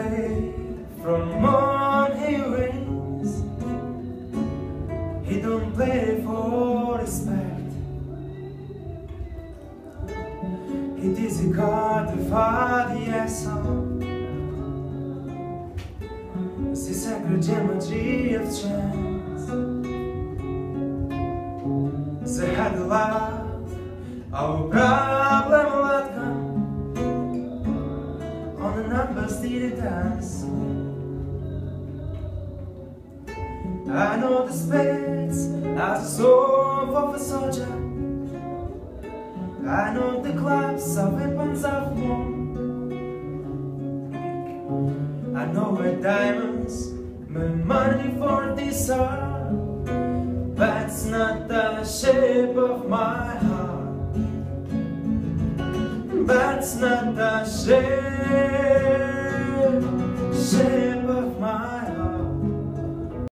É from morn he rings He don't play for respect. He disregard the variação Se sacra geometry of chance Cerrado lá Our problem let come On the numbers it dance. I know the spades as a sword of a soldier. I know the clubs are weapons of war. I know where diamonds mean money for this art. That's not the shape of my heart That's not the shape, shape of my